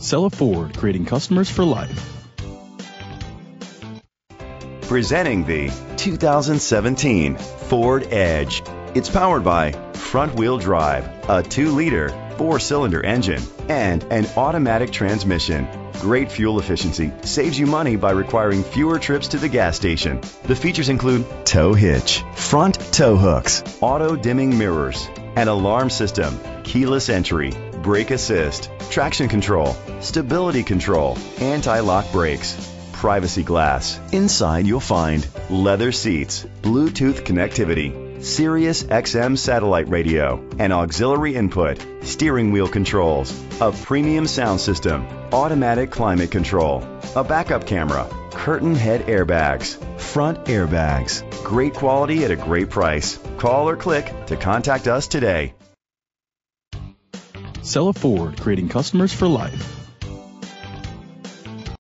Cella Ford, creating customers for life. Presenting the 2017 Ford Edge. It's powered by front wheel drive, a 2 liter, 4 cylinder engine, and an automatic transmission. Great fuel efficiency saves you money by requiring fewer trips to the gas station. The features include tow hitch, front tow hooks, auto dimming mirrors, an alarm system, keyless entry, brake assist, traction control, stability control, anti-lock brakes, privacy glass. Inside you'll find leather seats, Bluetooth connectivity, Sirius XM satellite radio, an auxiliary input, steering wheel controls, a premium sound system, automatic climate control, a backup camera, curtain head airbags, front airbags. Great quality at a great price. Call or click to contact us today. Cella Ford, creating customers for life.